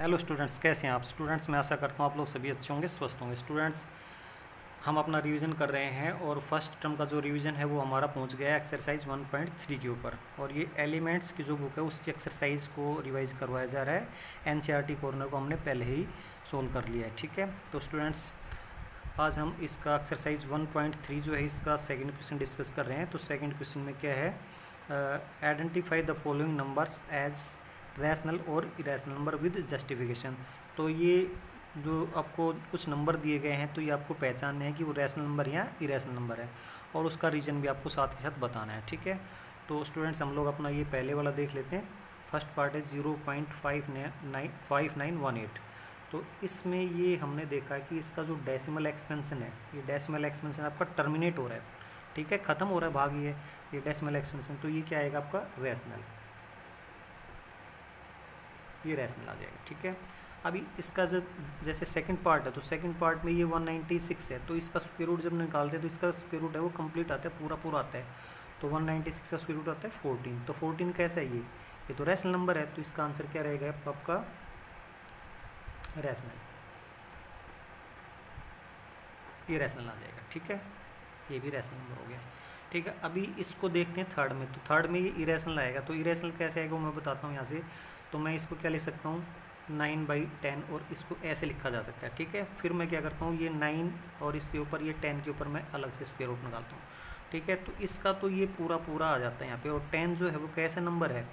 Hello students कैसे हैं आप? स्टूडेंट्स मैं आशा करता हूँ आप लोग सभी अच्छे होंगे, स्वस्थ होंगे। स्टूडेंट्स हम अपना रिवीजन कर रहे हैं और फ़र्स्ट टर्म का जो रिवीजन है वो हमारा पहुँच गया है एक्सरसाइज 1.3 के ऊपर। और ये एलिमेंट्स की जो बुक है उसकी एक्सरसाइज को रिवाइज करवाया जा रहा है। एन कॉर्नर को हमने पहले ही सोल्व कर लिया है, ठीक है? तो स्टूडेंट्स आज हम इसका एक्सरसाइज 1.3 जो है इसका सेकेंड क्वेश्चन डिस्कस कर रहे हैं। तो सेकेंड क्वेश्चन में क्या है? Identify the following numbers as rational और इरेशनल नंबर विद जस्टिफिकेशन तो ये जो आपको कुछ नंबर दिए गए हैं तो ये आपको पहचानने हैं कि वो रैशनल नंबर या इरेशनल नंबर है और उसका रीजन भी आपको साथ के साथ बताना है, ठीक है? तो स्टूडेंट्स हम लोग अपना ये पहले वाला देख लेते हैं। फ़र्स्ट पार्ट है zero point five nine five nine one eight तो इसमें ये हमने देखा कि इसका जो डेसिमल एक्सपेंसन है, ये डेसिमल एक्सपेंसन आपका टर्मिनेट हो रहा है, ठीक है? ख़त्म हो रहा है, भाग ये ये डेसिमल एक्सपेंसन तो ये क्या आएगा आपका रैशनल ये रैशनल आ जाएगा, ठीक है? अभी इसका जो, जैसे सेकंड पार्ट है तो सेकंड पार्ट में ये 196 है तो इसका स्क्वेयर रूट जब निकालते हैं तो इसका स्क्वेयर रूट है, वो कंप्लीट आता है, पूरा पूरा आता है। तो 196 का स्क्वेयर रूट आता है 14 तो 14 कैसा है ये? ये तो रैशनल नंबर है तो इसका आंसर क्या रहेगा आपका? रैशनल ये रैशनल आ जाएगा, ठीक है? ये भी रैशनल नंबर हो गया, ठीक है? अभी इसको देखते हैं थर्ड में तो थर्ड में ये इरेशनल आएगा तो इरेशनल कैसे आएगा मैं बताता हूँ यहाँ से। तो मैं इसको क्या लिख सकता हूँ? नाइन बाई टेन और इसको ऐसे लिखा जा सकता है, ठीक है? फिर मैं क्या करता हूँ? ये नाइन और इसके ऊपर, ये टेन के ऊपर मैं अलग से स्क्वेयर रूट निकालता हूँ, ठीक है? तो इसका तो ये पूरा पूरा आ जाता है यहाँ पे और टेन जो है वो कैसा नंबर है?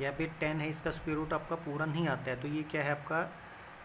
यहाँ पे टेन है, इसका स्क्वेयर रूट आपका पूरा नहीं आता है तो ये क्या है आपका?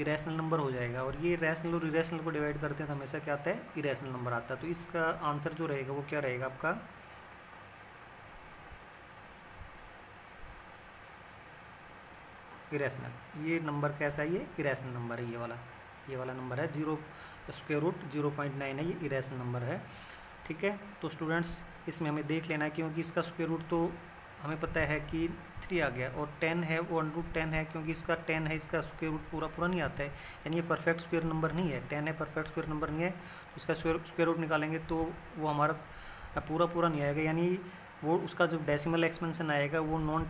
इरेशनल नंबर हो जाएगा और ये रैशनल और इरेशनल को डिवाइड करते हैं तो हमेशा क्या आता है? इरेशनल नंबर आता है तो इसका आंसर जो रहेगा वो क्या रहेगा आपका? इरेशनल ये नंबर कैसा है? ये इरेशनल नंबर है, ये वाला। ये वाला नंबर है, zero square root, zero point nine है, ये इरेशनल नंबर है। ठीक है? तो स्टूडेंट्स, इसमें हमें देख लेना है क्योंकि इसका स्क्वेयर रूट तो हमें पता है कि थ्री आ गया और टेन है वो अंडरूट टेन है, क्योंकि इसका टेन है, इसका स्क्वेयर रूट पूरा पूरा नहीं आता है। यानी ये परफेक्ट स्क्वेयर नंबर नहीं है। टेन है, परफेक्ट स्क्वेयर नंबर नहीं है। इसका स्क्वेयर रूट निकालेंगे तो वो हमारा पूरा पूरा नहीं आएगा। यानी वो उसका जो डेसिमल एक्सपेंशन आएगा, वो non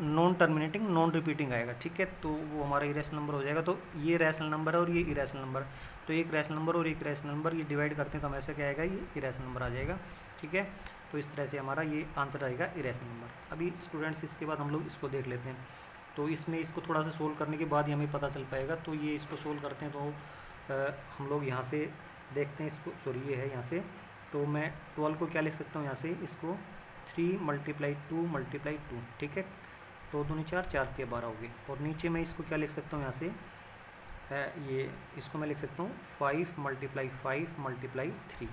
non terminating non repeating आएगा, ठीक है? तो वो हमारा इरेशनल नंबर हो जाएगा। तो ये रैशनल नंबर है और ये इरेशनल नंबर तो एक रैशनल नंबर और एक रैशनल नंबर ये डिवाइड करते हैं तो हमेशा क्या आएगा? ये इरेशनल नंबर आ जाएगा, ठीक है? तो इस तरह से हमारा ये आंसर आएगा इरेशनल नंबर अभी स्टूडेंट्स इसके बाद हम लोग इसको देख लेते हैं। तो इसमें इसको थोड़ा सा सोल्व करने के बाद ही हमें पता चल पाएगा। तो ये इसको सोल्व करते हैं तो हम लोग यहाँ से देखते हैं इसको। सॉरी ये है यहाँ से। तो मैं ट्वेल्व को क्या लिख सकता हूँ? यहाँ से इसको three multiply two multiply two ठीक है? दो दूनी चार चार के बारह हो गए। और नीचे मैं इसको क्या लिख सकता हूँ यहाँ से? ये इसको मैं लिख सकता हूँ five multiply five multiply three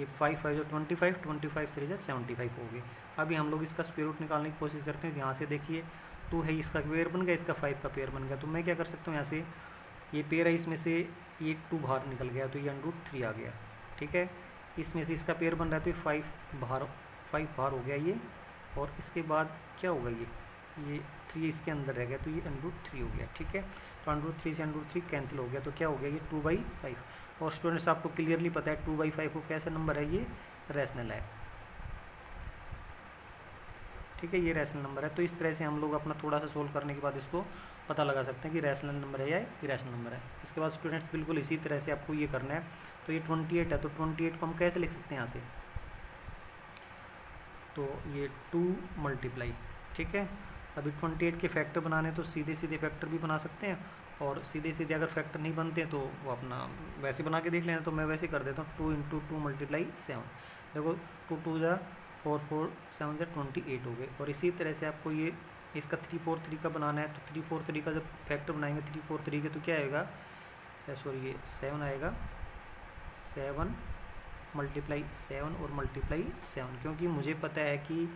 ये फाइव फाइव जो twenty five twenty five three जो सेवेंटी फाइव हो गए। अभी हम लोग इसका स्क्वेयर रूट निकालने की कोशिश करते हैं। यहाँ से देखिए टू है इसका पेयर बन गया, इसका फाइव का पेयर बन गया। तो मैं क्या कर सकता हूँ यहाँ से? ये पेयर है, इसमें से ये टू बाहर निकल गया तो ये अंडरूट थ्री आ गया। ठीक है? इसमें से इसका पेयर बन रहा है तो ये फाइव बाहर फाइव बाहर हो गया ये, और इसके बाद क्या होगा ये? ये थ्री इसके अंदर रह गया तो ये अंडरूट थ्री हो गया, ठीक है? तो अंडरूट थ्री से अंडरूट थ्री कैंसिल हो गया तो क्या हो गया ये? टू बाई फाइव और स्टूडेंट्स आपको क्लियरली पता है टू बाई फाइव को कैसा नंबर है ये? रैशनल है। ठीक है, ये रैशनल नंबर है। तो इस तरह से हम लोग अपना थोड़ा सा सोल्व करने के बाद इसको पता लगा सकते हैं कि रैशनल नंबर है या इरेशनल नंबर है। इसके बाद स्टूडेंट्स बिल्कुल इसी तरह से आपको ये करना है। तो ये ट्वेंटी एट है तो ट्वेंटी एट को हम कैसे लिख सकते हैं यहाँ से? तो ये टू मल्टीप्लाई, ठीक है? अभी ट्वेंटी एट के फैक्टर बनाने तो सीधे सीधे फैक्टर भी बना सकते हैं और सीधे सीधे अगर फैक्टर नहीं बनते तो वो अपना वैसे बना के देख लेना तो मैं वैसे कर देता हूँ, two into two multiply seven. देखो, टू टू ज़ा फोर फोर, सेवन ज़ा ट्वेंटी एट हो गए और इसी तरह से आपको ये, इसका थ्री, फोर, थ्री का बनाना है तो थ्री, फोर, थ्री का जब फैक्टर बनाएँगे, थ्री, फोर, थ्री के तो क्या आएगा? सॉरी, ये सेवन आएगा, सेवन मल्टीप्लाई सेवन और मल्टीप्लाई सेवन क्योंकि मुझे पता है कि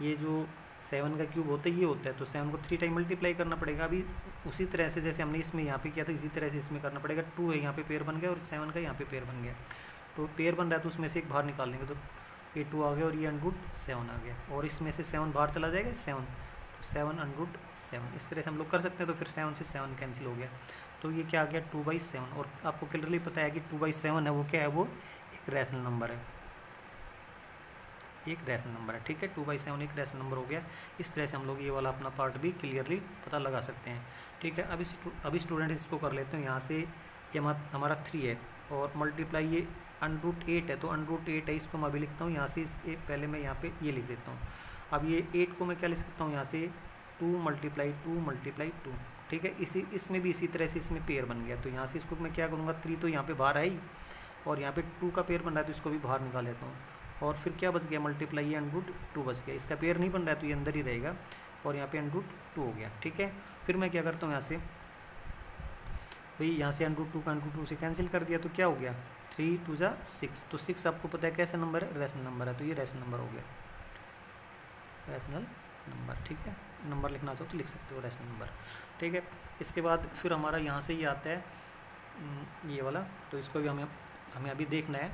ये जो सेवन का क्यूब होता है ये होता है तो सेवन को थ्री टाइम मल्टीप्लाई करना पड़ेगा। अभी उसी तरह से जैसे हमने इसमें यहाँ पे किया था, इसी तरह से इसमें करना पड़ेगा। टू है, यहाँ पे पेयर बन गया और सेवन का यहाँ पे पेयर बन गया। तो पेयर बन रहा है तो उसमें से एक बाहर निकाल देंगे तो ये टू आ गया और ये अनरूट सेवन आ गया। और इसमें से सेवन बाहर चला जाएगा सेवन तो सेवन अनरूट सेवन इस तरह से हम लोग कर सकते हैं तो फिर सेवन से सेवन कैंसिल हो गया। तो ये क्या आ गया टू बाई सेवन और आपको क्लियरली पता है कि टू बाई सेवन है, वो क्या है, वो रैशनल नंबर है। एक रैशनल नंबर है, ठीक है? टू बाई सेवन एक रैशनल नंबर हो गया। इस तरह से हम लोग ये वाला अपना पार्ट भी क्लियरली पता लगा सकते हैं। ठीक है? अभी अभी स्टूडेंट इसको कर लेते हैं। यहाँ से ये हमारा थ्री है और मल्टीप्लाई ये अनरूट एट है तो अनरूट एट है, इसको मैं अभी लिखता हूँ। यहाँ से इस पहले मैं यहाँ पे ये लिख देता हूँ। अब ये एट को मैं क्या लिख सकता हूँ? यहाँ से two multiply two multiply two ठीक है? इसी, इसमें भी इसी तरह से इसमें पेयर बन गया। तो यहाँ से इसको मैं क्या करूँगा? थ्री तो यहाँ पे बाहर आई और यहाँ पे टू का पेयर बन रहा है तो इसको भी बाहर निकाल लेता हूँ। और फिर क्या बच गया? मल्टीप्लाई ये अनरूट टू बच गया। इसका पेयर नहीं बन रहा है तो ये अंदर ही रहेगा। और यहाँ पे अनरूट टू हो गया, ठीक है? फिर मैं क्या करता हूँ यहाँ से? भाई, यहाँ से अनरूट टू का अनरूट टू से कैंसिल कर दिया तो क्या हो गया? थ्री टू ज़ा सिक्स तो सिक्स आपको पता है कैसा नंबर है? रैशनल नंबर है। तो ये रैशनल नंबर हो गया। रैशनल नंबर ठीक है? नंबर लिखना चाहो तो लिख सकते हो रैशनल नंबर ठीक है? इसके बाद फिर हमारा यहाँ से ये आता है ये वाला। तो इसको भी हमें हमें अभी देखना है।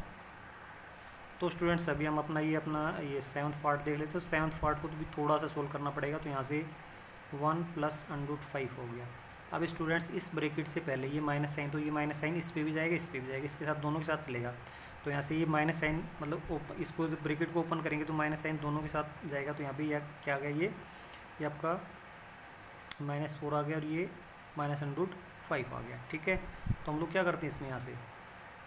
तो स्टूडेंट्स अभी हम अपना ये अपना ये सेवन्थ पार्ट देख लेते हैं। तो सेवन्थ पार्ट को तो भी थोड़ा सा सोल्व करना पड़ेगा। तो यहाँ से वन प्लस अंडरूट फाइव हो गया। अब स्टूडेंट्स इस ब्रेकेट से पहले ये माइनस साइन तो ये माइनस साइन इस पर भी जाएगा, इस पर भी जाएगा, इसके साथ दोनों के साथ चलेगा। तो यहाँ से ये माइनस साइन मतलब इसको ब्रेकेट को ओपन करेंगे तो माइनस साइन दोनों के साथ जाएगा। तो यहाँ पे यह क्या आ गया, ये ये आपका माइनस फोर आ गया और ये माइनस अंडरूट फाइव आ गया। ठीक है? तो हम लोग क्या करते हैं इसमें यहाँ से?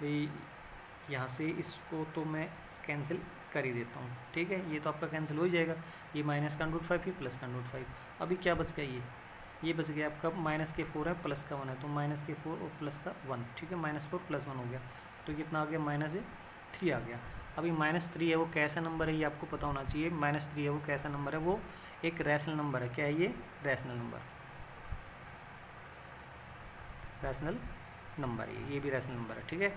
यहाँ से इसको तो मैं कैंसिल कर ही देता हूँ। ठीक है? ये तो आपका कैंसिल हो ही जाएगा। ये माइनस का अंडरूट फाइव ही प्लस का अंडरूट फाइव अभी क्या बच गया ये? ये बच गया आपका माइनस के फोर है प्लस का वन है। तो माइनस के फोर और प्लस का वन ठीक है? माइनस फोर प्लस वन हो गया। तो कितना आ गया माइनस थ्री आ गया। अभी माइनस थ्री है, वो कैसा नंबर है ये आपको पता होना चाहिए। माइनस थ्री है, वो कैसा नंबर है? वो एक रैशनल नंबर है। क्या है ये? रैशनल नंबर रैशनल नंबर है, ये भी रैशनल नंबर है, ठीक है?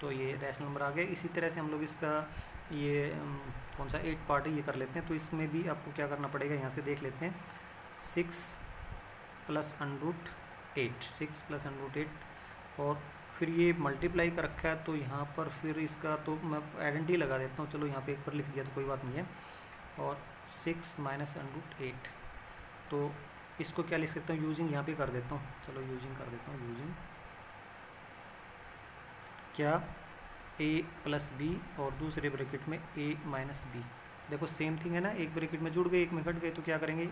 तो ये रैशनल नंबर आ गया। इसी तरह से हम लोग इसका ये कौन सा एट पार्ट है ये कर लेते हैं। तो इसमें भी आपको क्या करना पड़ेगा? यहाँ से देख लेते हैं। Six plus under root eight six plus under root eight और फिर ये मल्टीप्लाई कर रखा है तो यहाँ पर फिर इसका तो मैं आइडेंटी लगा देता हूँ। चलो यहाँ पे एक पर लिख दिया तो कोई बात नहीं है। और सिक्स माइनस अनरूट एट तो इसको क्या लिख सकता हूँ? यूजिंग यहाँ पे कर देता हूँ। चलो यूजिंग कर देता हूँ यूजिंग क्या ए प्लस बी और दूसरे ब्रैकेट में ए माइनस बी देखो सेम थिंग है ना, एक ब्रैकेट में जुड़ गए, एक में घट गए तो क्या करेंगे?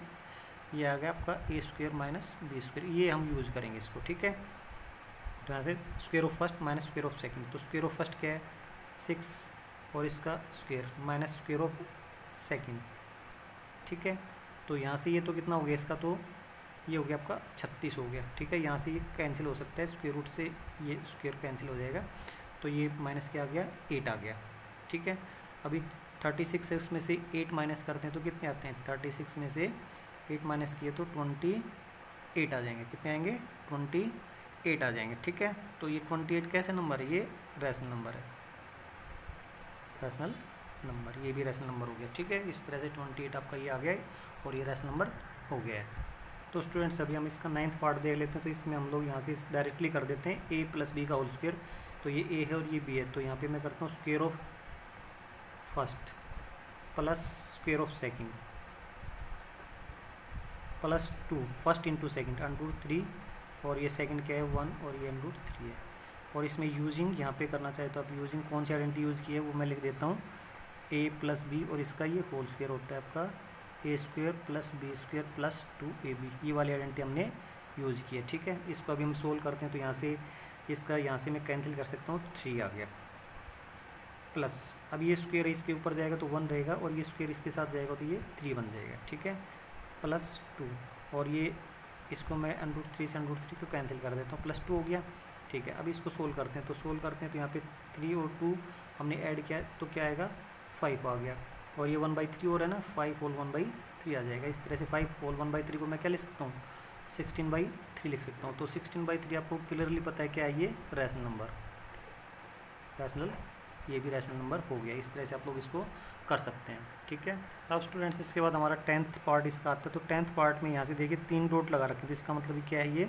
ये आ गया आपका A square minus B square ये हम यूज़ करेंगे इसको, ठीक है? तो यहाँ से square of first minus square of second तो स्क्वेयर ऑफ़ फ़र्स्ट क्या है? सिक्स और इसका square minus square of second ठीक है? तो यहाँ से ये तो कितना हो गया इसका? तो ये हो गया आपका छत्तीस हो गया, ठीक है? यहाँ से ये कैंसिल हो सकता है स्क्वेयर रूट से ये स्क्वेयर कैंसिल हो जाएगा। तो ये माइनस क्या आ गया? एट आ गया। ठीक है? अभी थर्टी सिक्स है, उसमें से एट माइनस करते हैं तो कितने आते हैं? थर्टी सिक्स में से एट माइनस किए तो ट्वेंटी एट आ जाएँगे। कितने आएँगे? ट्वेंटी एट आ जाएँगे। ठीक है? तो ये ट्वेंटी एट कैसे नंबर है? ये रैशनल नंबर है। रैशनल नंबर ये भी रैशनल नंबर हो गया। ठीक है? इस तरह से ट्वेंटी एट आपका ये आ गया है और ये रैशनल नंबर हो गया है। तो स्टूडेंट्स अभी हम इसका नाइन्थ पार्ट देख लेते हैं। तो इसमें हम लोग यहाँ से डायरेक्टली कर देते हैं। ए प्लस बी का होल स्क्वेयर तो ये ए है और ये बी है। तो यहाँ पे मैं करता हूँ square of first plus square of second plus two first into second under root three और ये सेकंड क्या है? वन और ये अंडरूट थ्री है। और इसमें यूजिंग यहाँ पे करना चाहे तो आप यूजिंग कौन सी आइडेंटिटी यूज़ की है वो मैं लिख देता हूँ। ए प्लस बी और इसका ये होल स्क्वेयर होता है आपका। A square plus B square plus two A B ये वाली आइडेंटिटी हमने यूज़ की है। ठीक है? इसको अभी हम सोल्व करते हैं तो यहाँ से इसका यहाँ से मैं कैंसिल कर सकता हूँ थ्री आ गया। प्लस अब ये स्क्वेयर इसके ऊपर जाएगा तो वन रहेगा और ये स्क्वेयर इसके साथ जाएगा तो ये थ्री बन जाएगा, ठीक है? प्लस टू और ये इसको मैं अंडरूट थ्री से अंडरूट थ्री को कैंसिल कर देता हूँ। प्लस टू हो गया, ठीक है? अब इसको सोल्व करते हैं तो सोल्व करते हैं तो यहाँ पे थ्री और टू हमने ऐड किया तो क्या आएगा? फाइव आ गया। और ये वन बाई थ्री और है ना five whole one by three आ जाएगा। इस तरह से five whole one by three को मैं क्या लिख सकता हूँ? सिक्सटीन बाई थ्री लिख सकता हूँ। तो सिक्सटीन बाई थ्री आपको क्लियरली पता है क्या है? ये रैशनल नंबर रैशनल ये भी रैशनल नंबर हो गया। इस तरह से आप लोग इसको कर सकते हैं। ठीक है? अब स्टूडेंट्स इसके बाद हमारा टेंथ पार्ट इसका आता है। तो टेंथ पार्ट में यहाँ से देखिए तीन डोट लगा रखे तो इसका मतलब क्या है ये?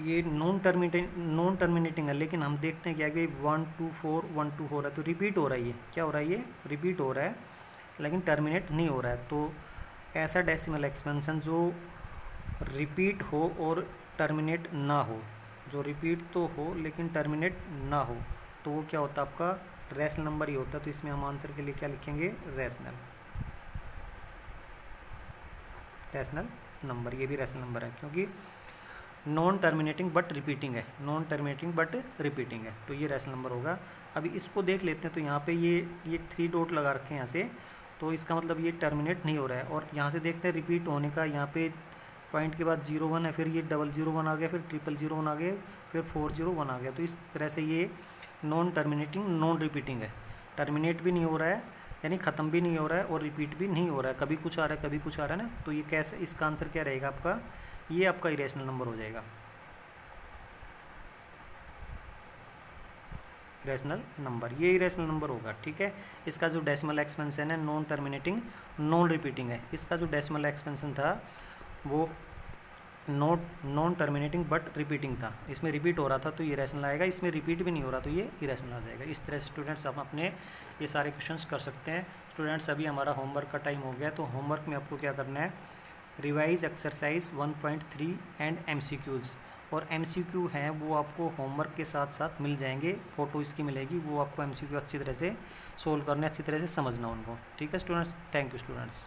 ये नॉन टर्मिनेटिंग नॉन टर्मिनेटिंग है। लेकिन हम देखते हैं कि अभी one two four one two हो रहा है। तो रिपीट हो रहा है ये। क्या हो रहा है ये? रिपीट हो रहा है। लेकिन टर्मिनेट नहीं हो रहा है। तो ऐसा डेसिमल एक्सपेंशन जो रिपीट हो और टर्मिनेट ना हो। जो रिपीट तो हो, लेकिन टर्मिनेट ना हो तो वो क्या होता है आपका? रैशनल नंबर ही होता है। तो इसमें हम आंसर के लिए क्या लिखेंगे? Rational rational number? ये भी रैशनल नंबर है, क्योंकि नॉन टर्मिनेटिंग बट रिपीटिंग है। नॉन टर्मिनेटिंग बट रिपीटिंग है। तो ये रैशनल नंबर होगा। अभी इसको देख लेते हैं। तो यहाँ पे ये ये थ्री डॉट लगा रखे हैं यहाँ से। तो इसका मतलब ये टर्मिनेट नहीं हो रहा है। और यहाँ से देखते हैं रिपीट होने का यहाँ पे पॉइंट के बाद ज़ीरो वन है, फिर ये डबल ज़ीरो वन आ गया, फिर ट्रिपल ज़ीरो वन आ गया, फिर फोर ज़ीरो वन आ गया। तो इस तरह से ये नॉन टर्मिनेटिंग नॉन रिपीटिंग है। टर्मिनेट भी नहीं हो रहा है, यानी ख़त्म भी नहीं हो रहा है और रिपीट भी नहीं हो रहा है। कभी कुछ आ रहा है, कभी कुछ आ रहा है ना तो ये कैसे, इसका आंसर क्या रहेगा आपका? ये आपका इरेशनल नंबर हो जाएगा। इरेशनल नंबर ये इरेशनल नंबर होगा, ठीक है? इसका जो डेसिमल एक्सपेंशन है नॉन टर्मिनेटिंग नॉन रिपीटिंग है। इसका जो डेसिमल एक्सपेंशन था वो not non terminating but repeating था। इसमें रिपीट हो रहा था तो ये इरेशनल आएगा, इसमें रिपीट भी नहीं हो रहा तो ये इरेशनल आ जाएगा। इस तरह से स्टूडेंट्स आप अपने ये सारे क्वेश्चंस कर सकते हैं। स्टूडेंट्स अभी हमारा होमवर्क का टाइम हो गया तो होमवर्क में आपको क्या करना है? रिवाइज एक्सरसाइज 1.3 एंड एमसीक्यूज़ और एमसीक्यू हैं, वो आपको होमवर्क के साथ साथ मिल जाएँगे। फ़ोटो इसकी मिलेगी, वो आपको एमसीक्यू अच्छी तरह से सोल्व करने, अच्छी तरह से समझना उनको। ठीक है स्टूडेंट्स थैंक यू स्टूडेंट्स